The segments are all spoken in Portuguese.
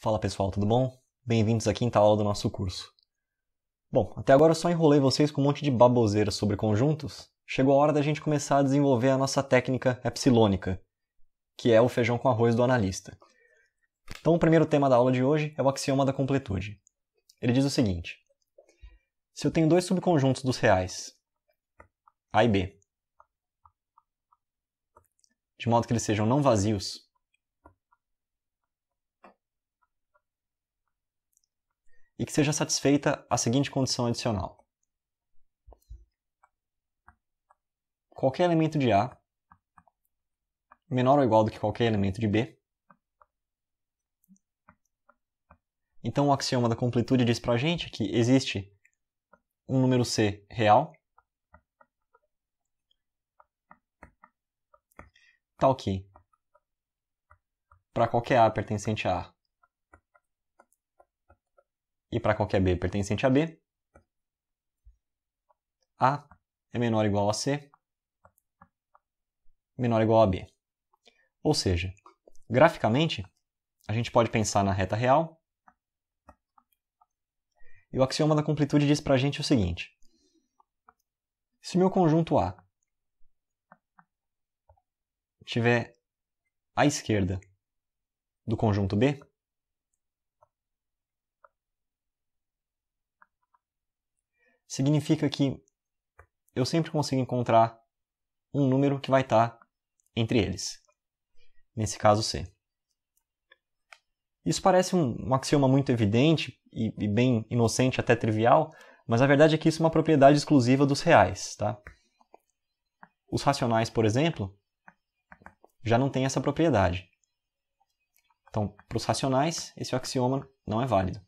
Fala pessoal, tudo bom? Bem-vindos à quinta aula do nosso curso. Bom, até agora eu só enrolei vocês com um monte de baboseira sobre conjuntos. Chegou a hora da gente começar a desenvolver a nossa técnica epsilônica, que é o feijão com arroz do analista. Então, o primeiro tema da aula de hoje é o axioma da completude. Ele diz o seguinte: se eu tenho dois subconjuntos dos reais, A e B, de modo que eles sejam não vazios, e que seja satisfeita a seguinte condição adicional. Qualquer elemento de A menor ou igual do que qualquer elemento de B. Então o axioma da completude diz para a gente que existe um número C real, tal que para qualquer A pertencente a A e para qualquer B pertencente a B, A é menor ou igual a C, menor ou igual a B. Ou seja, graficamente, a gente pode pensar na reta real, e o axioma da completude diz para a gente o seguinte: se meu conjunto A tiver à esquerda do conjunto B, significa que eu sempre consigo encontrar um número que vai estar entre eles. Nesse caso, C. Isso parece um, um axioma muito evidente e, e, bem inocente, até trivial, mas a verdade é que isso é uma propriedade exclusiva dos reais. Tá? Os racionais, por exemplo, já não têm essa propriedade. Então, para os racionais, esse axioma não é válido.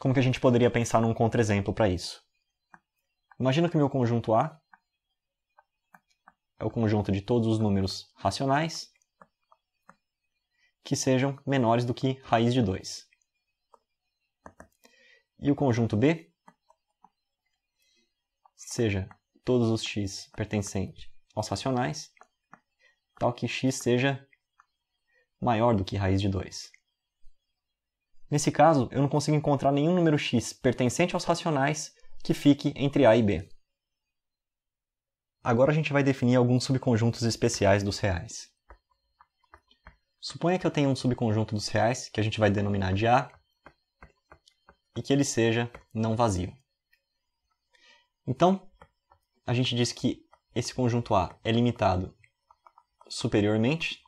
Como que a gente poderia pensar num contra-exemplo para isso? Imagina que meu conjunto A é o conjunto de todos os números racionais que sejam menores do que raiz de 2. E o conjunto B seja todos os x pertencentes aos racionais, tal que x seja maior do que raiz de 2. Nesse caso, eu não consigo encontrar nenhum número x pertencente aos racionais que fique entre A e B. Agora a gente vai definir alguns subconjuntos especiais dos reais. Suponha que eu tenha um subconjunto dos reais, que a gente vai denominar de A, e que ele seja não vazio. Então, a gente diz que esse conjunto A é limitado superiormente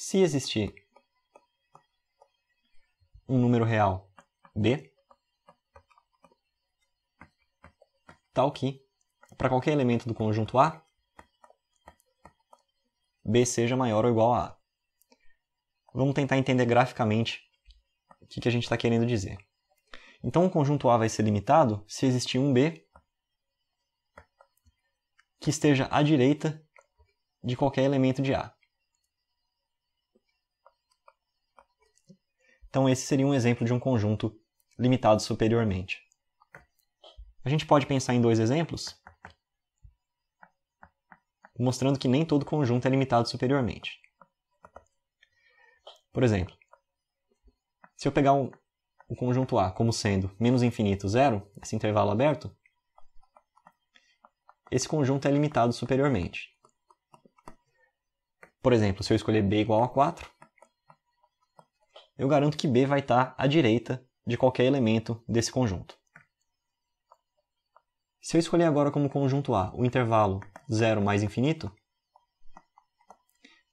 se existir um número real b, tal que, para qualquer elemento do conjunto A, b seja maior ou igual a A. Vamos tentar entender graficamente o que, que a gente está querendo dizer. Então, o conjunto A vai ser limitado se existir um B que esteja à direita de qualquer elemento de A. Então, esse seria um exemplo de um conjunto limitado superiormente. A gente pode pensar em dois exemplos, mostrando que nem todo conjunto é limitado superiormente. Por exemplo, se eu pegar um, o conjunto A como sendo menos infinito zero, esse intervalo aberto, esse conjunto é limitado superiormente. Por exemplo, se eu escolher b igual a 4, eu garanto que B vai estar à direita de qualquer elemento desse conjunto. Se eu escolher agora como conjunto A o intervalo 0 mais infinito,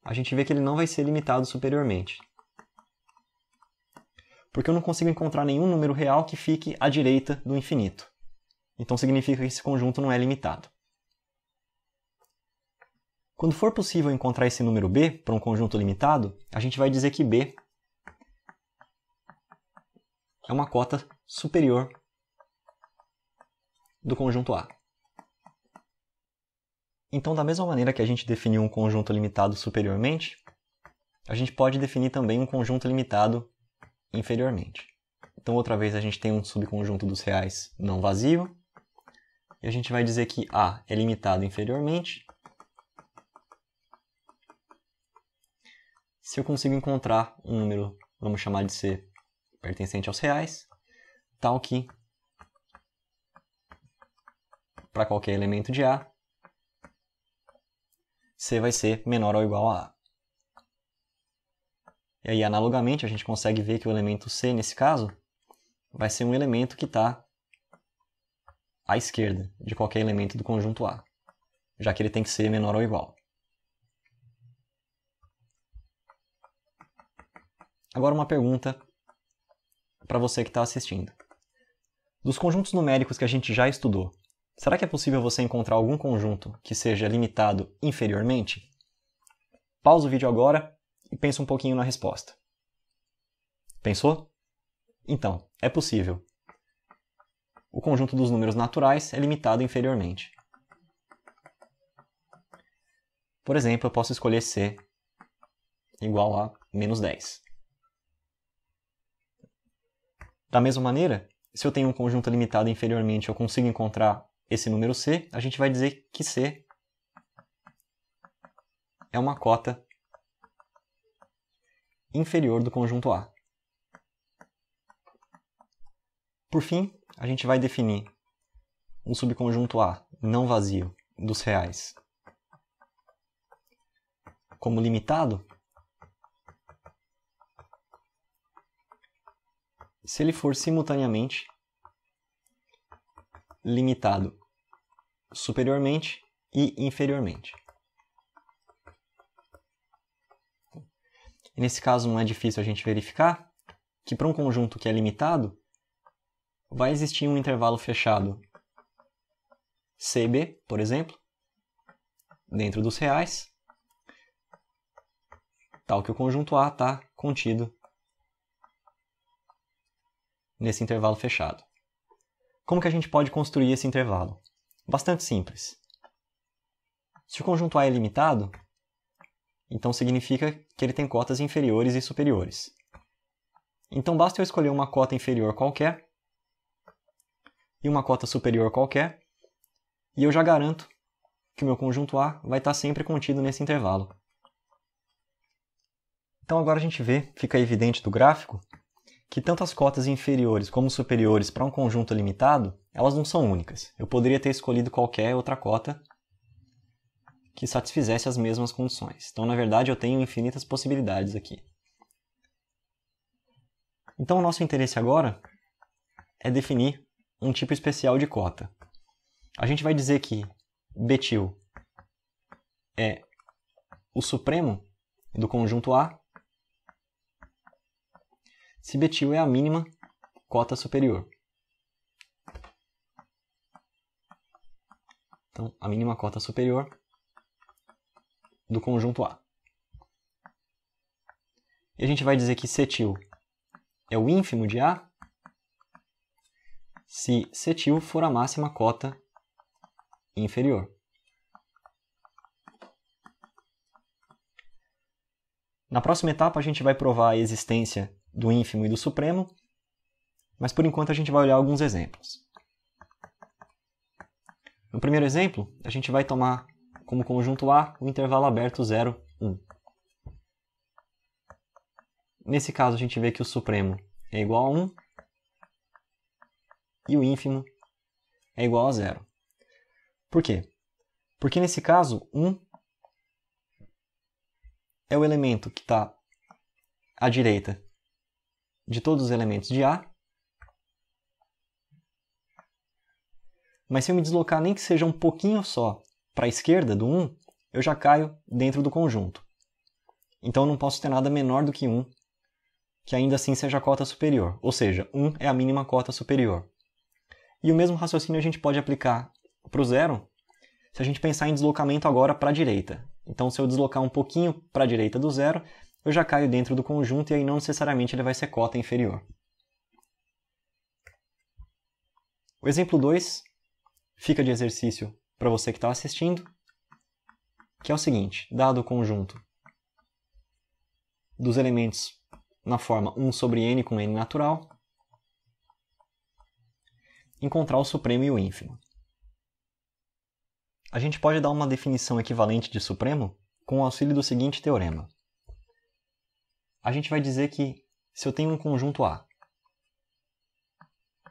a gente vê que ele não vai ser limitado superiormente. Porque eu não consigo encontrar nenhum número real que fique à direita do infinito. Então significa que esse conjunto não é limitado. Quando for possível encontrar esse número b para um conjunto limitado, a gente vai dizer que b é uma cota superior do conjunto A. Então, da mesma maneira que a gente definiu um conjunto limitado superiormente, a gente pode definir também um conjunto limitado inferiormente. Então, outra vez, a gente tem um subconjunto dos reais não vazio, e a gente vai dizer que A é limitado inferiormente. Se eu consigo encontrar um número, vamos chamar de C, pertencente aos reais, tal que para qualquer elemento de A, C vai ser menor ou igual a A. E aí, analogamente, a gente consegue ver que o elemento C, nesse caso, vai ser um elemento que está à esquerda de qualquer elemento do conjunto A, já que ele tem que ser menor ou igual. Agora uma pergunta para você que está assistindo. Dos conjuntos numéricos que a gente já estudou, será que é possível você encontrar algum conjunto que seja limitado inferiormente? Pausa o vídeo agora e pensa um pouquinho na resposta. Pensou? Então, é possível. O conjunto dos números naturais é limitado inferiormente. Por exemplo, eu posso escolher C igual a menos 10. Da mesma maneira, se eu tenho um conjunto limitado inferiormente eu consigo encontrar esse número C, a gente vai dizer que C é uma cota inferior do conjunto A. Por fim, a gente vai definir um subconjunto A não vazio dos reais como limitado se ele for simultaneamente limitado superiormente e inferiormente. E nesse caso não é difícil a gente verificar que para um conjunto que é limitado, vai existir um intervalo fechado CB, por exemplo, dentro dos reais, tal que o conjunto A está contido nesse intervalo fechado. Como que a gente pode construir esse intervalo? Bastante simples. Se o conjunto A é limitado, então significa que ele tem cotas inferiores e superiores. Então basta eu escolher uma cota inferior qualquer e uma cota superior qualquer, e eu já garanto que o meu conjunto A vai estar sempre contido nesse intervalo. Então agora a gente vê, fica evidente do gráfico, que tanto as cotas inferiores como superiores para um conjunto limitado, elas não são únicas. Eu poderia ter escolhido qualquer outra cota que satisfizesse as mesmas condições. Então, na verdade, eu tenho infinitas possibilidades aqui. Então, o nosso interesse agora é definir um tipo especial de cota. A gente vai dizer que betil é o supremo do conjunto A se betil é a mínima cota superior. Então, a mínima cota superior do conjunto A. E a gente vai dizer que cetil é o ínfimo de A se cetil for a máxima cota inferior. Na próxima etapa, a gente vai provar a existência do ínfimo e do supremo, mas por enquanto a gente vai olhar alguns exemplos. No primeiro exemplo, a gente vai tomar como conjunto A o intervalo aberto 0, 1. Nesse caso, a gente vê que o supremo é igual a 1 e o ínfimo é igual a zero. Por quê? Porque nesse caso, 1 é o elemento que está à direita de todos os elementos de A. Mas se eu me deslocar nem que seja um pouquinho só para a esquerda do 1, eu já caio dentro do conjunto. Então eu não posso ter nada menor do que 1, que ainda assim seja a cota superior. Ou seja, 1 é a mínima cota superior. E o mesmo raciocínio a gente pode aplicar para o zero se a gente pensar em deslocamento agora para a direita. Então, se eu deslocar um pouquinho para a direita do zero, eu já caio dentro do conjunto e aí não necessariamente ele vai ser cota inferior. O exemplo 2 fica de exercício para você que está assistindo, que é o seguinte: dado o conjunto dos elementos na forma 1 sobre n com n natural, encontrar o supremo e o ínfimo. a gente pode dar uma definição equivalente de supremo com o auxílio do seguinte teorema. A gente vai dizer que se eu tenho um conjunto A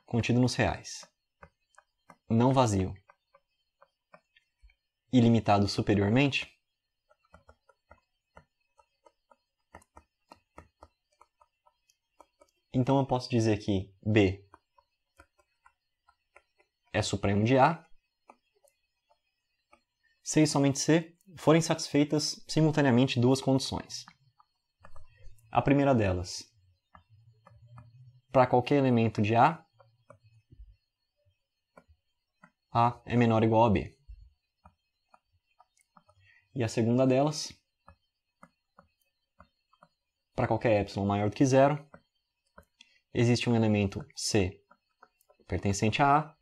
contido nos reais, não vazio, ilimitado superiormente, então eu posso dizer que B é supremo de A se e somente se forem satisfeitas simultaneamente duas condições. A primeira delas, para qualquer elemento de A, A é menor ou igual a B. E a segunda delas, para qualquer epsilon maior do que zero, existe um elemento C pertencente a A,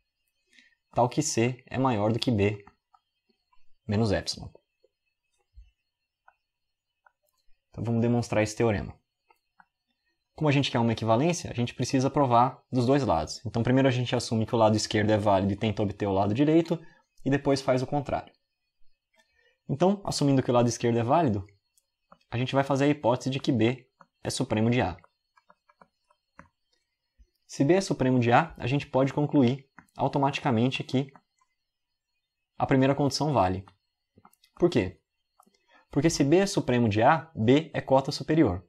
tal que C é maior do que B menos epsilon. Então vamos demonstrar esse teorema. Como a gente quer uma equivalência, a gente precisa provar dos dois lados. Então primeiro a gente assume que o lado esquerdo é válido e tenta obter o lado direito, e depois faz o contrário. Então, assumindo que o lado esquerdo é válido, a gente vai fazer a hipótese de que B é supremo de A. Se B é supremo de A, a gente pode concluir automaticamente que a primeira condição vale. Por quê? Porque se B é supremo de A, B é cota superior.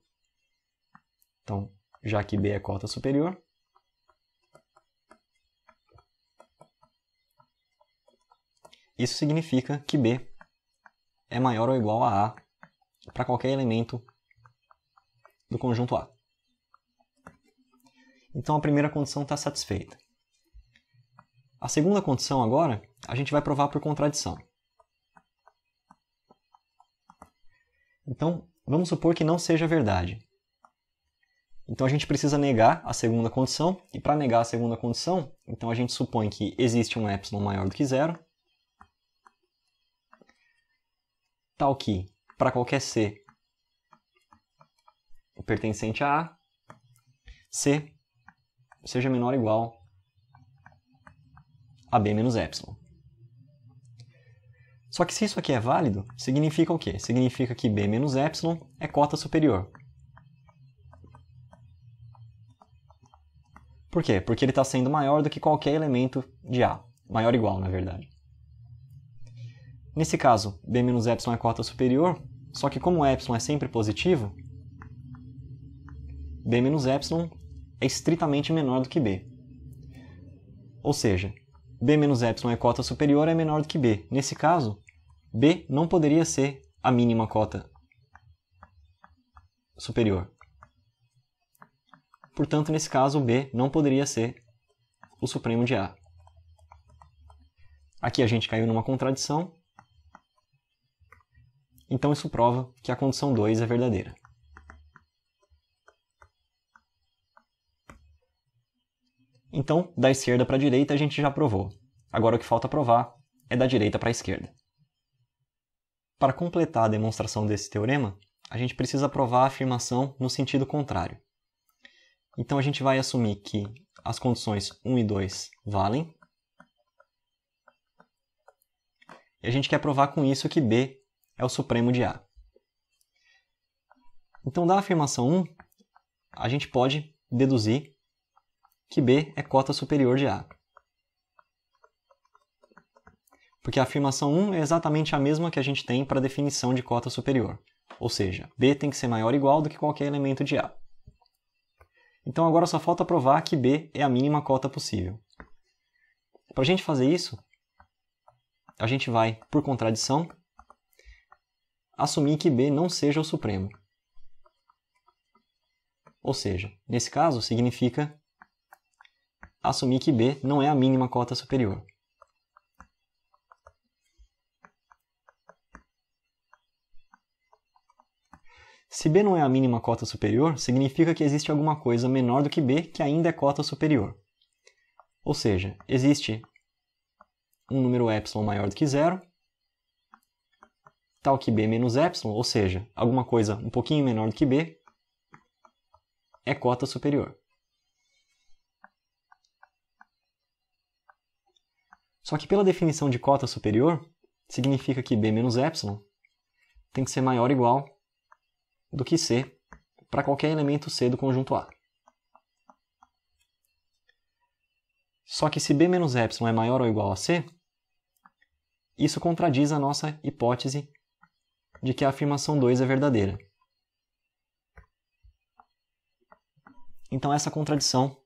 Então, já que B é cota superior, isso significa que B é maior ou igual a A para qualquer elemento do conjunto A. Então a primeira condição está satisfeita. A segunda condição agora, a gente vai provar por contradição. Então, vamos supor que não seja verdade. Então a gente precisa negar a segunda condição, e para negar a segunda condição, então a gente supõe que existe um epsilon maior do que zero, tal que, para qualquer c pertencente a A, C seja menor ou igual a B menos epsilon. Só que se isso aqui é válido, significa o quê? Significa que B menos epsilon é cota superior. Por quê? Porque ele está sendo maior do que qualquer elemento de A. Maior ou igual, na verdade. Nesse caso, B menos epsilon é cota superior, só que como epsilon é sempre positivo, B menos epsilon é estritamente menor do que B. Ou seja, B menos epsilon é cota superior é menor do que B. Nesse caso, B não poderia ser a mínima cota superior. Portanto, nesse caso, B não poderia ser o supremo de A. Aqui a gente caiu numa contradição. Então isso prova que a condição 2 é verdadeira. Então, da esquerda para a direita a gente já provou. Agora o que falta provar é da direita para a esquerda. Para completar a demonstração desse teorema, a gente precisa provar a afirmação no sentido contrário. Então a gente vai assumir que as condições 1 e 2 valem. E a gente quer provar com isso que B é o supremo de A. Então, da afirmação 1, a gente pode deduzir que B é cota superior de A porque a afirmação 1 é exatamente a mesma que a gente tem para a definição de cota superior, ou seja, B tem que ser maior ou igual do que qualquer elemento de A. Então agora só falta provar que B é a mínima cota possível. Para a gente fazer isso, a gente vai, por contradição, assumir que B não seja o supremo. Ou seja, nesse caso, significa assumir que B não é a mínima cota superior. Se B não é a mínima cota superior, significa que existe alguma coisa menor do que B que ainda é cota superior. Ou seja, existe um número epsilon maior do que zero, tal que B menos epsilon, ou seja, alguma coisa um pouquinho menor do que B, é cota superior. Só que pela definição de cota superior, significa que B menos epsilon tem que ser maior ou igual do que C para qualquer elemento C do conjunto A. Só que se B menos epsilon é maior ou igual a C, isso contradiz a nossa hipótese de que a afirmação 2 é verdadeira. Então essa contradição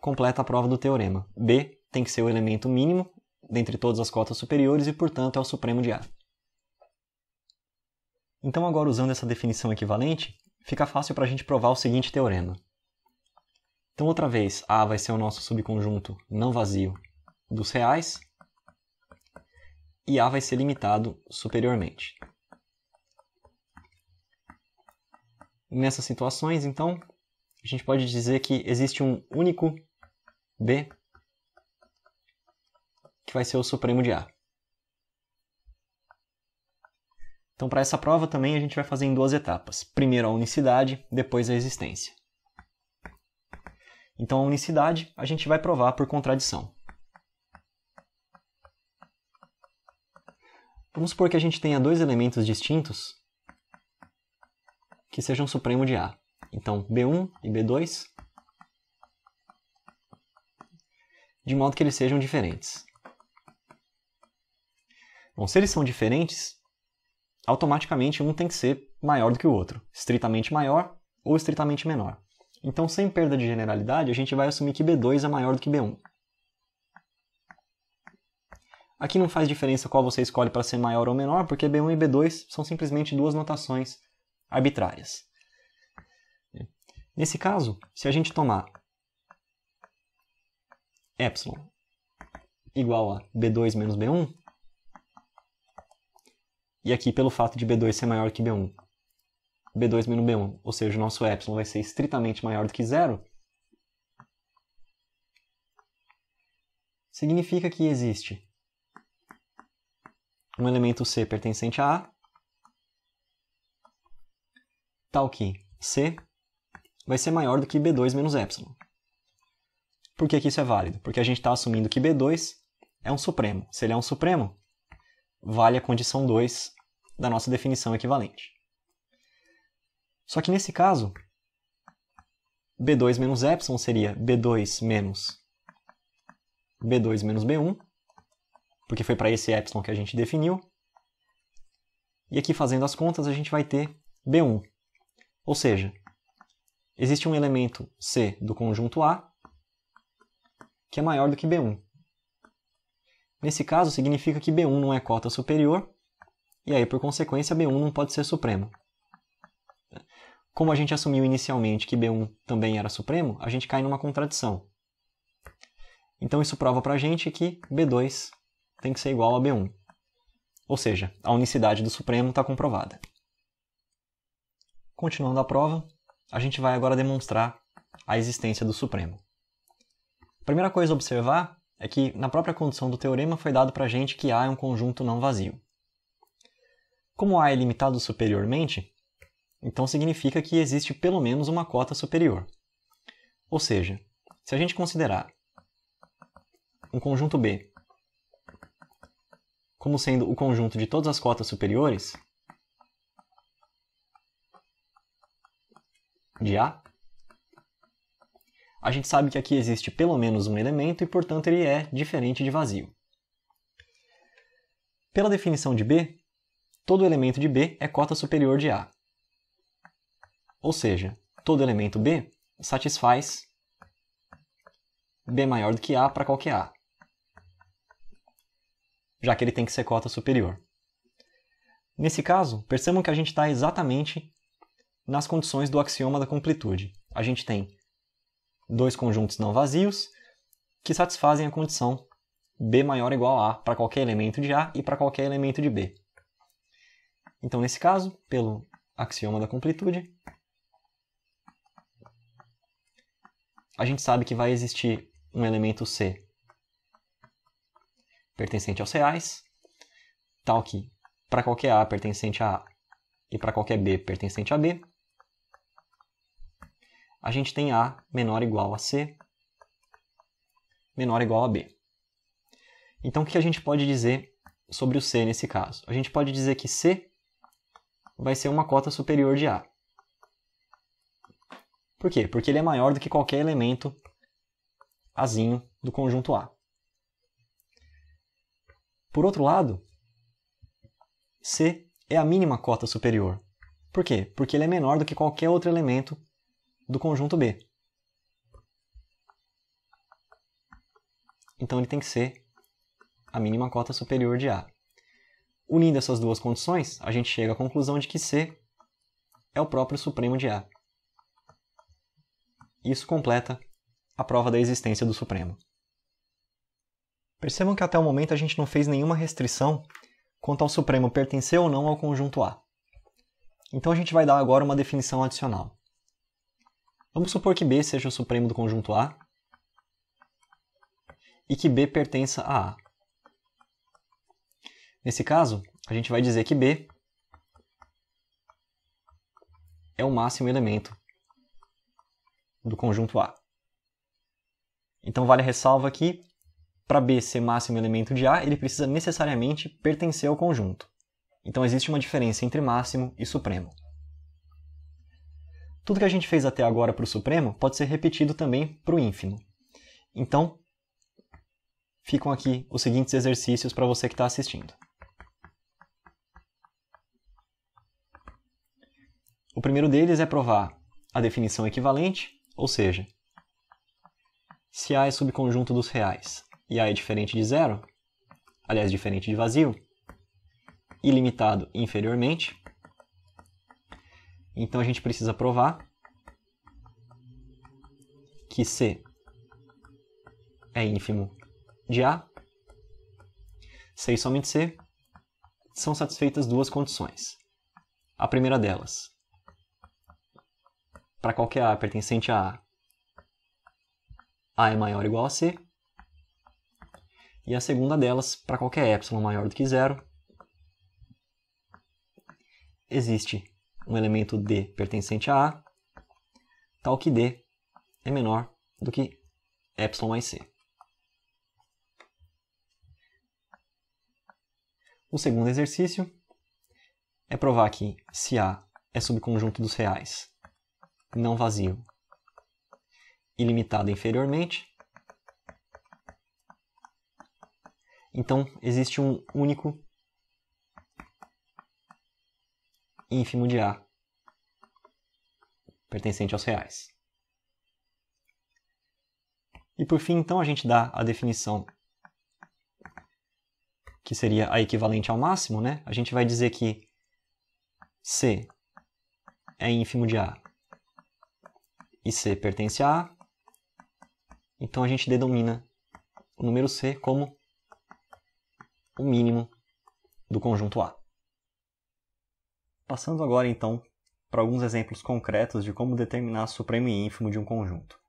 completa a prova do teorema. B tem que ser o elemento mínimo dentre todas as cotas superiores e, portanto, é o supremo de A. Então, agora usando essa definição equivalente, fica fácil para a gente provar o seguinte teorema. Então, outra vez, A vai ser o nosso subconjunto não vazio dos reais e A vai ser limitado superiormente. Nessas situações, então, a gente pode dizer que existe um único B que vai ser o supremo de A. Então, para essa prova também a gente vai fazer em duas etapas. Primeiro a unicidade, depois a existência. Então, a unicidade a gente vai provar por contradição. Vamos supor que a gente tenha dois elementos distintos que sejam supremo de A. Então, B1 e B2, de modo que eles sejam diferentes. Bom, se eles são diferentes, automaticamente um tem que ser maior do que o outro, estritamente maior ou estritamente menor. Então, sem perda de generalidade, a gente vai assumir que B2 é maior do que B1. Aqui não faz diferença qual você escolhe para ser maior ou menor, porque B1 e B2 são simplesmente duas notações arbitrárias. Nesse caso, se a gente tomar epsilon igual a B2 menos B1, e aqui, pelo fato de B2 ser maior que B1, B2 menos B1, ou seja, o nosso epsilon vai ser estritamente maior do que zero, significa que existe um elemento C pertencente a A, tal que C vai ser maior do que B2 menos epsilon. Por que, que isso é válido? Porque a gente está assumindo que B2 é um supremo. Se ele é um supremo, vale a condição 2 da nossa definição equivalente. Só que nesse caso, B2 menos epsilon seria B2 menos B2 menos B1, porque foi para esse epsilon que a gente definiu. E aqui, fazendo as contas, a gente vai ter B1. Ou seja, existe um elemento C do conjunto A que é maior do que B1. Nesse caso, significa que B1 não é cota superior e aí, por consequência, B1 não pode ser supremo. Como a gente assumiu inicialmente que B1 também era supremo, a gente cai numa contradição. Então isso prova para a gente que B2 tem que ser igual a B1. Ou seja, a unicidade do supremo está comprovada. Continuando a prova, a gente vai agora demonstrar a existência do supremo. A primeira coisa a observar é que na própria condição do teorema foi dado para a gente que A é um conjunto não vazio. Como A é limitado superiormente, então significa que existe pelo menos uma cota superior. Ou seja, se a gente considerar um conjunto B como sendo o conjunto de todas as cotas superiores de A, a gente sabe que aqui existe pelo menos um elemento e, portanto, ele é diferente de vazio. Pela definição de B, todo elemento de B é cota superior de A. Ou seja, todo elemento B satisfaz B maior do que A para qualquer A, já que ele tem que ser cota superior. Nesse caso, percebam que a gente está exatamente nas condições do axioma da completude. A gente tem dois conjuntos não vazios que satisfazem a condição B maior ou igual a A para qualquer elemento de A e para qualquer elemento de B. Então, nesse caso, pelo axioma da completude, a gente sabe que vai existir um elemento C pertencente aos reais, tal que para qualquer A pertencente a A e para qualquer B pertencente a B, a gente tem A menor ou igual a C menor ou igual a B. Então, o que a gente pode dizer sobre o C nesse caso? A gente pode dizer que C vai ser uma cota superior de A. Por quê? Porque ele é maior do que qualquer elemento Azinho do conjunto A. Por outro lado, C é a mínima cota superior. Por quê? Porque ele é menor do que qualquer outro elemento do conjunto B. Então ele tem que ser a mínima cota superior de A. Unindo essas duas condições, a gente chega à conclusão de que C é o próprio supremo de A. Isso completa a prova da existência do supremo. Percebam que até o momento a gente não fez nenhuma restrição quanto ao supremo pertencer ou não ao conjunto A. Então a gente vai dar agora uma definição adicional. Vamos supor que B seja o supremo do conjunto A e que B pertença a A. Nesse caso, a gente vai dizer que B é o máximo elemento do conjunto A. Então vale a ressalva que para B ser máximo elemento de A, ele precisa necessariamente pertencer ao conjunto. Então existe uma diferença entre máximo e supremo. Tudo que a gente fez até agora para o supremo pode ser repetido também para o ínfimo. Então, ficam aqui os seguintes exercícios para você que está assistindo. O primeiro deles é provar a definição equivalente, ou seja, se A é subconjunto dos reais e A é diferente de zero, aliás, diferente de vazio, ilimitado inferiormente, então a gente precisa provar que C é ínfimo de A, C e somente C, são satisfeitas duas condições. A primeira delas, para qualquer A pertencente a A, A é maior ou igual a C. E a segunda delas, para qualquer epsilon maior do que zero, existe um elemento D pertencente a A, tal que D é menor do que epsilon mais C. O segundo exercício é provar que se A é subconjunto dos reais não vazio ilimitado inferiormente, então existe um único ínfimo de A pertencente aos reais. E por fim, então, a gente dá a definição que seria a equivalente ao máximo, né? A gente vai dizer que C é ínfimo de A e C pertence a A, então a gente denomina o número C como o mínimo do conjunto A. Passando agora então para alguns exemplos concretos de como determinar supremo e ínfimo de um conjunto.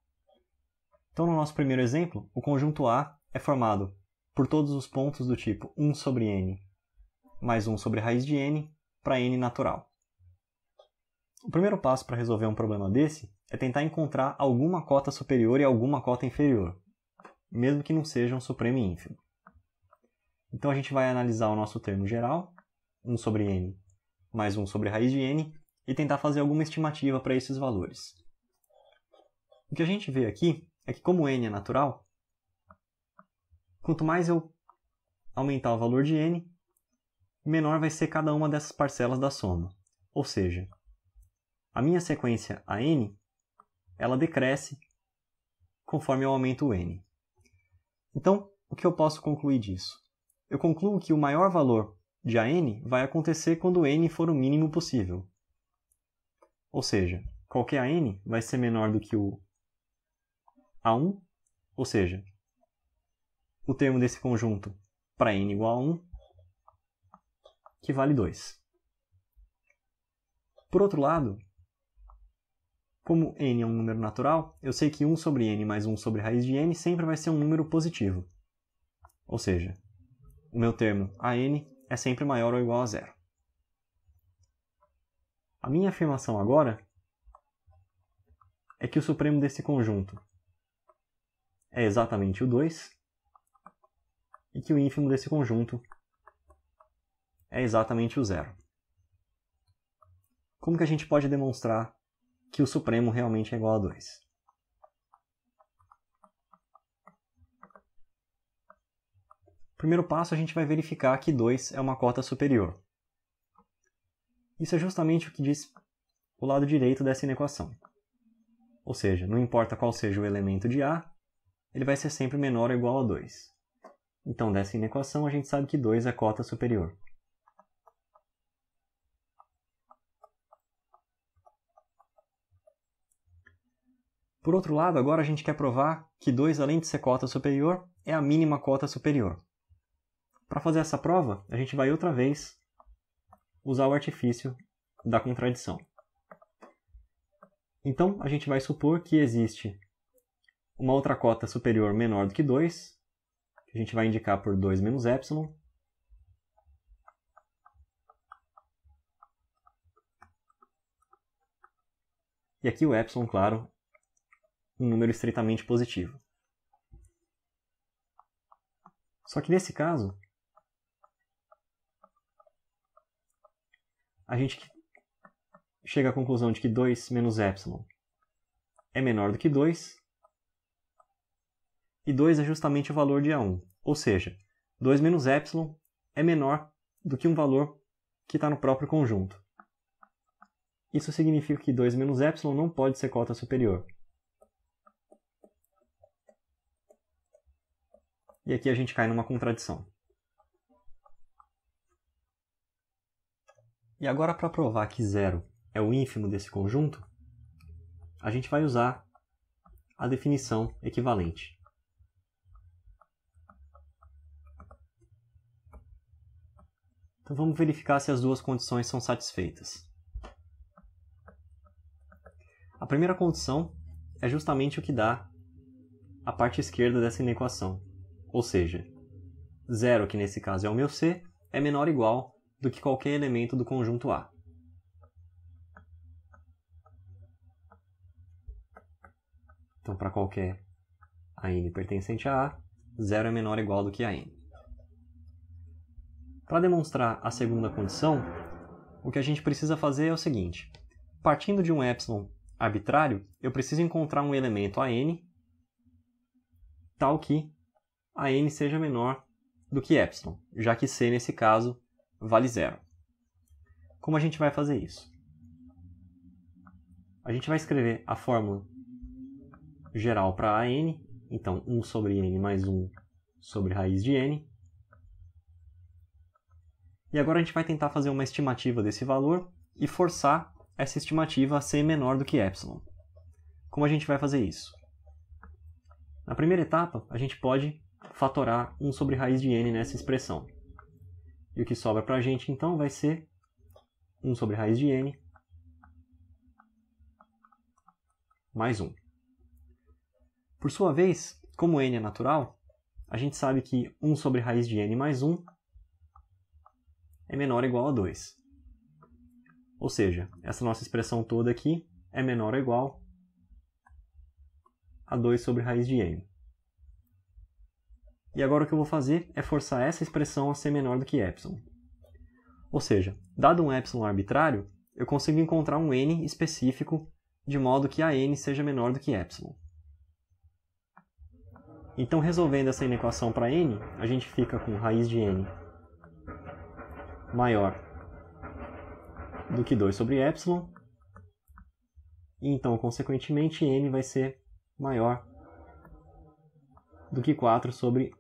Então, no nosso primeiro exemplo, o conjunto A é formado por todos os pontos do tipo 1 sobre n mais 1 sobre raiz de n para n natural. O primeiro passo para resolver um problema desse é tentar encontrar alguma cota superior e alguma cota inferior, mesmo que não seja um supremo e ínfimo. Então a gente vai analisar o nosso termo geral, 1 sobre n mais 1 sobre raiz de n, e tentar fazer alguma estimativa para esses valores. O que a gente vê aqui é que como n é natural, quanto mais eu aumentar o valor de n, menor vai ser cada uma dessas parcelas da soma. Ou seja, a minha sequência a n ela decresce conforme eu aumento o n. Então, o que eu posso concluir disso? Eu concluo que o maior valor de AN vai acontecer quando n for o mínimo possível. Ou seja, qualquer AN vai ser menor do que o A1, ou seja, o termo desse conjunto para n igual a 1, que vale 2. Por outro lado, como n é um número natural, eu sei que 1 sobre n mais 1 sobre raiz de n sempre vai ser um número positivo. Ou seja, o meu termo an é sempre maior ou igual a zero. A minha afirmação agora é que o supremo desse conjunto é exatamente o 2 e que o ínfimo desse conjunto é exatamente o zero. Como que a gente pode demonstrar que o supremo realmente é igual a 2? Primeiro passo, a gente vai verificar que 2 é uma cota superior. Isso é justamente o que diz o lado direito dessa inequação. Ou seja, não importa qual seja o elemento de A, ele vai ser sempre menor ou igual a 2. Então, dessa inequação, a gente sabe que 2 é cota superior. Por outro lado, agora a gente quer provar que 2, além de ser cota superior, é a mínima cota superior. Para fazer essa prova, a gente vai outra vez usar o artifício da contradição. Então, a gente vai supor que existe uma outra cota superior menor do que 2, que a gente vai indicar por 2 menos epsilon. E aqui o epsilon, claro, um número estritamente positivo. Só que nesse caso, a gente chega à conclusão de que 2 menos epsilon é menor do que 2, e 2 é justamente o valor de A1, ou seja, 2 menos epsilon é menor do que um valor que está no próprio conjunto. Isso significa que 2 menos epsilon não pode ser cota superior. E aqui a gente cai numa contradição. E agora, para provar que zero é o ínfimo desse conjunto, a gente vai usar a definição equivalente. Então vamos verificar se as duas condições são satisfeitas. A primeira condição é justamente o que dá a parte esquerda dessa inequação, ou seja, zero, que nesse caso é o meu C, é menor ou igual do que qualquer elemento do conjunto A. Então, para qualquer AN pertencente a A, zero é menor ou igual do que AN. Para demonstrar a segunda condição, o que a gente precisa fazer é o seguinte. Partindo de um epsilon arbitrário, eu preciso encontrar um elemento AN tal que AN seja menor do que epsilon, já que C, nesse caso, vale zero. Como a gente vai fazer isso? A gente vai escrever a fórmula geral para AN, então 1 sobre n mais 1 sobre raiz de n. E agora a gente vai tentar fazer uma estimativa desse valor e forçar essa estimativa a ser menor do que epsilon. Como a gente vai fazer isso? Na primeira etapa, a gente pode fatorar 1 sobre raiz de n nessa expressão. E o que sobra para a gente, então, vai ser 1 sobre raiz de n mais 1. Por sua vez, como n é natural, a gente sabe que 1 sobre raiz de n mais 1 é menor ou igual a 2. Ou seja, essa nossa expressão toda aqui é menor ou igual a 2 sobre raiz de n. E agora o que eu vou fazer é forçar essa expressão a ser menor do que epsilon. Ou seja, dado um epsilon arbitrário, eu consigo encontrar um n específico de modo que a n seja menor do que epsilon. Então, resolvendo essa inequação para n, a gente fica com raiz de n maior do que 2 sobre epsilon. E então, consequentemente, n vai ser maior do que 4 sobre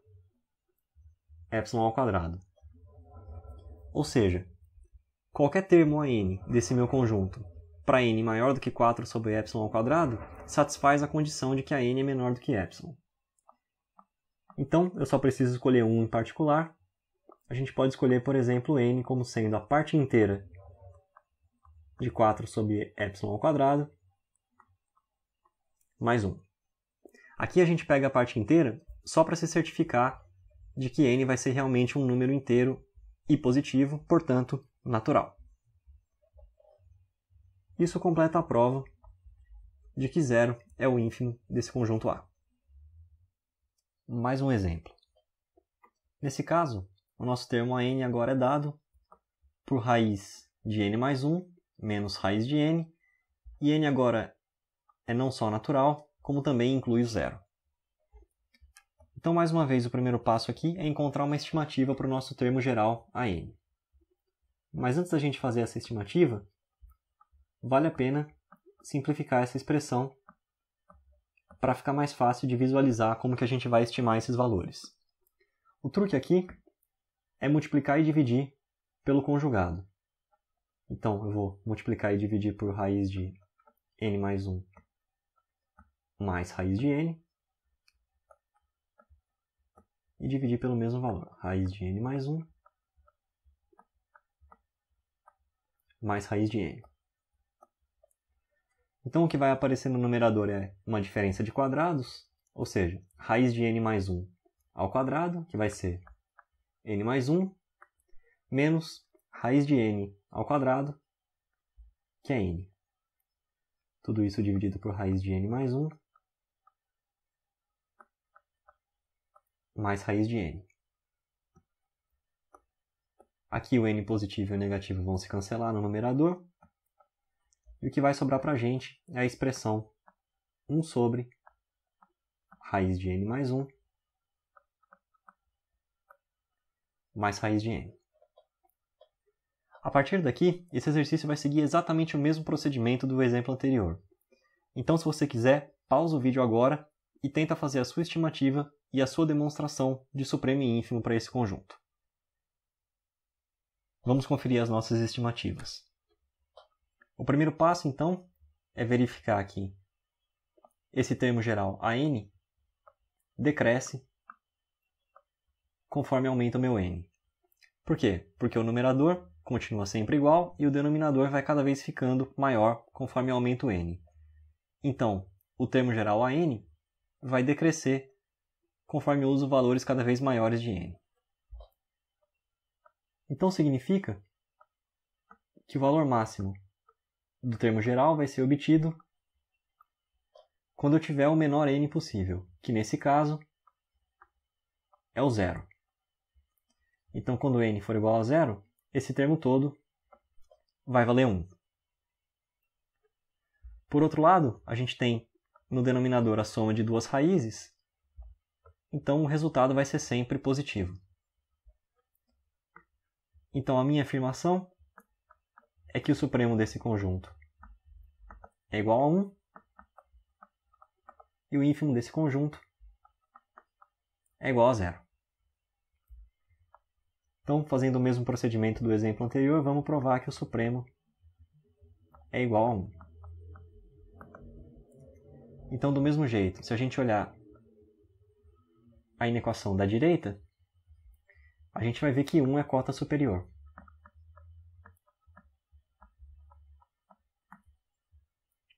ao quadrado. Ou seja, qualquer termo a n desse meu conjunto para n maior do que 4 sobre epsilon ao quadrado satisfaz a condição de que a n é menor do que epsilon. Então, eu só preciso escolher um em particular. A gente pode escolher, por exemplo, n como sendo a parte inteira de 4 sobre epsilon ao quadrado mais 1. Aqui a gente pega a parte inteira só para se certificar de que n vai ser realmente um número inteiro e positivo, portanto, natural. Isso completa a prova de que zero é o ínfimo desse conjunto A. Mais um exemplo. Nesse caso, o nosso termo AN agora é dado por raiz de n mais 1 menos raiz de n, e n agora é não só natural, como também inclui o zero. Então, mais uma vez, o primeiro passo aqui é encontrar uma estimativa para o nosso termo geral a n. Mas antes da gente fazer essa estimativa, vale a pena simplificar essa expressão para ficar mais fácil de visualizar como que a gente vai estimar esses valores. O truque aqui é multiplicar e dividir pelo conjugado. Então, eu vou multiplicar e dividir por raiz de n mais 1 mais raiz de n e dividir pelo mesmo valor. Raiz de n mais 1 mais raiz de n. Então, o que vai aparecer no numerador é uma diferença de quadrados, ou seja, raiz de n mais 1 ao quadrado, que vai ser n mais 1, menos raiz de n ao quadrado, que é n. Tudo isso dividido por raiz de n mais 1 mais raiz de n. Aqui o n positivo e o negativo vão se cancelar no numerador. E o que vai sobrar para a gente é a expressão 1 sobre raiz de n mais 1 mais raiz de n. A partir daqui, esse exercício vai seguir exatamente o mesmo procedimento do exemplo anterior. Então, se você quiser, pausa o vídeo agora e tenta fazer a sua estimativa e a sua demonstração de supremo e ínfimo para esse conjunto. Vamos conferir as nossas estimativas. O primeiro passo, então, é verificar que esse termo geral AN decresce conforme aumenta o meu n. Por quê? Porque o numerador continua sempre igual e o denominador vai cada vez ficando maior conforme aumenta o n. Então, o termo geral AN vai decrescer conforme eu uso valores cada vez maiores de n. Então significa que o valor máximo do termo geral vai ser obtido quando eu tiver o menor n possível, que nesse caso é o zero. Então, quando n for igual a zero, esse termo todo vai valer 1. Por outro lado, a gente tem no denominador a soma de duas raízes, então o resultado vai ser sempre positivo. Então a minha afirmação é que o supremo desse conjunto é igual a 1 e o ínfimo desse conjunto é igual a zero. Então, fazendo o mesmo procedimento do exemplo anterior, vamos provar que o supremo é igual a 1. Então, do mesmo jeito, se a gente olhar a inequação da direita, a gente vai ver que 1 é cota superior.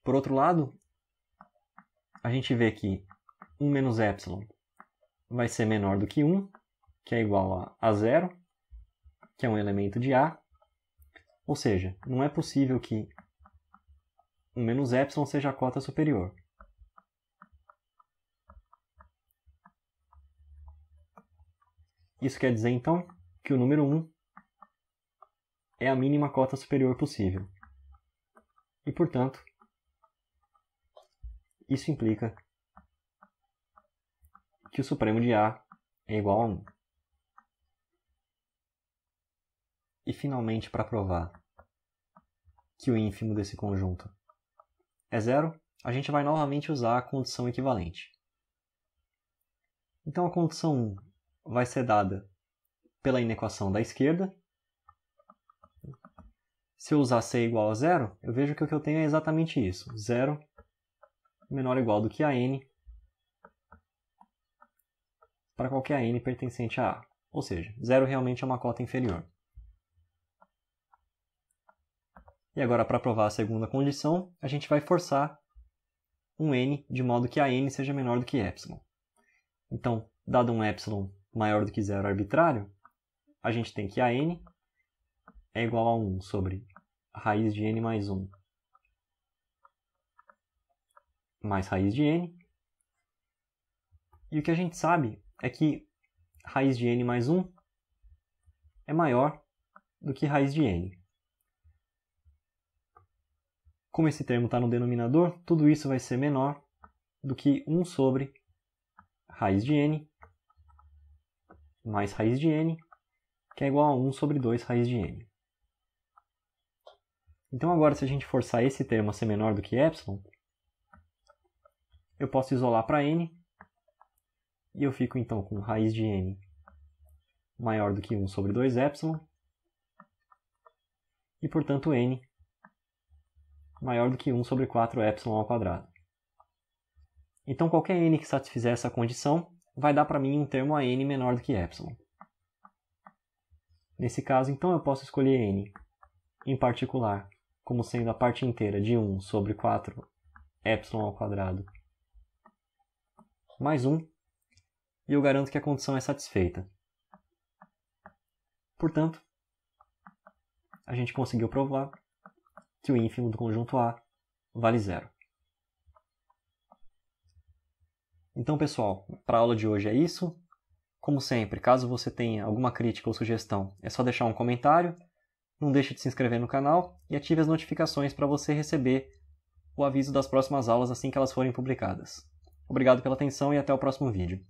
Por outro lado, a gente vê que 1 menos epsilon vai ser menor do que 1, que é igual a, a zero, que é um elemento de A. Ou seja, não é possível que 1 menos epsilon seja a cota superior. Isso quer dizer, então, que o número 1 é a mínima cota superior possível. E, portanto, isso implica que o supremo de A é igual a 1. E, finalmente, para provar que o ínfimo desse conjunto é zero, a gente vai novamente usar a condição equivalente. Então, a condição 1 vai ser dada pela inequação da esquerda. Se eu usar c igual a zero, eu vejo que o que eu tenho é exatamente isso. Zero menor ou igual do que a n para qualquer n pertencente a A. Ou seja, zero realmente é uma cota inferior. E agora, para provar a segunda condição, a gente vai forçar um n de modo que a n seja menor do que epsilon. Então, dado um epsilon maior do que zero arbitrário, a gente tem que a n é igual a 1 sobre raiz de n mais 1 mais raiz de n. E o que a gente sabe é que raiz de n mais 1 é maior do que raiz de n. Como esse termo está no denominador, tudo isso vai ser menor do que 1 sobre raiz de n mais raiz de n, que é igual a 1 sobre 2 raiz de n. Então agora, se a gente forçar esse termo a ser menor do que epsilon, eu posso isolar para n, e eu fico então com raiz de n maior do que 1 sobre 2 epsilon, e portanto n maior do que 1 sobre 4 epsilon ao quadrado. Então qualquer n que satisfizer essa condição vai dar para mim um termo a n menor do que epsilon. Nesse caso, então, eu posso escolher n, em particular, como sendo a parte inteira de 1 sobre 4 epsilon ao quadrado mais 1, e eu garanto que a condição é satisfeita. Portanto, a gente conseguiu provar que o ínfimo do conjunto A vale zero. Então, pessoal, para a aula de hoje é isso. Como sempre, caso você tenha alguma crítica ou sugestão, é só deixar um comentário. Não deixe de se inscrever no canal e ative as notificações para você receber o aviso das próximas aulas assim que elas forem publicadas. Obrigado pela atenção e até o próximo vídeo.